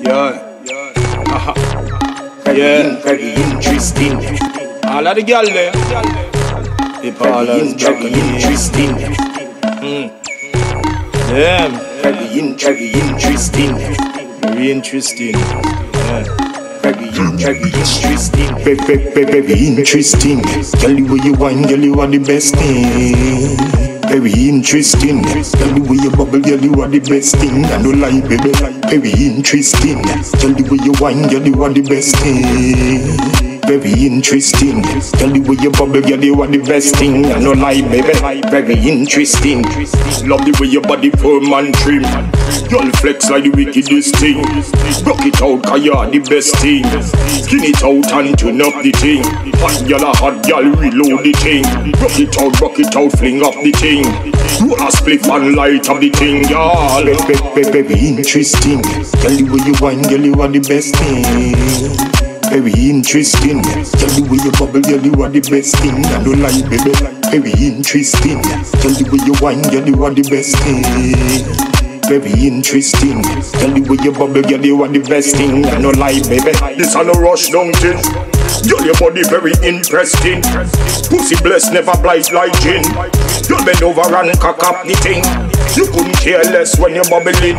Yeah. Uh-huh. Yeah. Very interesting. All of the girl there. The Very, ballers very interesting. Damn. Very, in- very interesting. Very interesting. Yeah. Very, very interesting. Very, very, very interesting. The way you wine, girl, you are the best thing. Very interesting. Girl, the way you bubble, girl, you are the best thing. I don't lie, baby. Very interesting. Girl, the way you wine, girl, you are the best thing. Very interesting. Girl, the way you bubble, girl, you are the best thing. I don't lie, baby. Very interesting. Love the way your body firm and trim. Y'all flex like the wickedest thing. Rock it out, cause you're the best thing. Skin it out and turn up the thing. Hot y'all a hot y'all reload the thing. Rock it out, rock it out, fling up the thing. Roll a split and light up the thing, y'all. Very, very, very interesting. Girl, the way you wine, girl, you are the best thing. Very interesting. Girl, the way you bubble, girl, you are the best thing. I don't like baby. Very interesting. Girl, the way you wine, girl, you are the best thing. Very interesting. Tell the way you bubble, girl, you are the best thing. I don't lie, baby. This a no rush down thing. Girl, your body very interesting. Pussy blessed, never blight like gin. You bend over and cock up the thing. You couldn't care less when you're bubbling.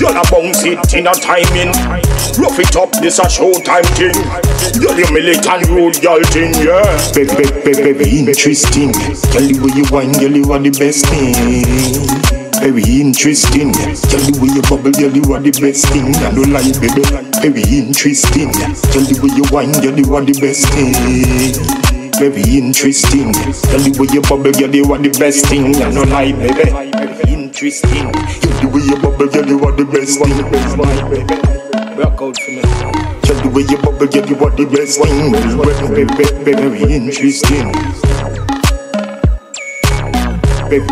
Girl, a bounce it in a timing. Rough it up, this a showtime thing. Girl, you militant rude girl thing, yeah. Baby, baby, very interesting. Tell the way you wine, girl, you are the best thing. Very interesting. Tell the way you bubble, girl, you are the best thing. I don't lie, baby. Very interesting. Tell the way you wine, girl, you are the best thing. Very interesting. Girl, the way you bubble, girl, you are the best thing. I don't lie, baby. Very interesting. Girl, the way you bubble, girl, you are the best thing. Rock out for me. Girl, the way you bubble, girl, you are the best thing. Very interesting. Very,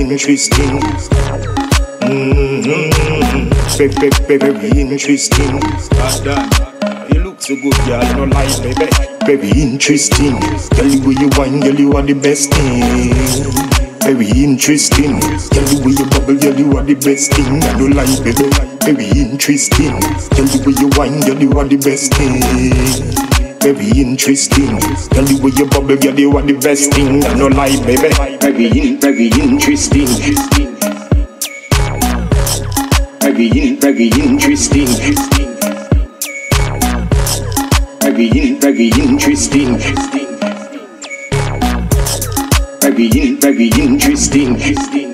interesting. Mm-hmm. Very, interesting. You look so good, girl. No lie, baby. Very interesting. Girl, the way you wine, girl, you are the best thing. Very interesting. Girl, the way you bubble, girl, you are the best thing. I don't lie, baby. Very interesting. Girl, the way you wine, girl, you are the best thing. Very interesting. Girl, the way you bubble, girl, you are the best thing. I don't lie, baby. Very, in, very interesting. Very, in, very interesting. Very, in, very interesting. Very, in, very interesting.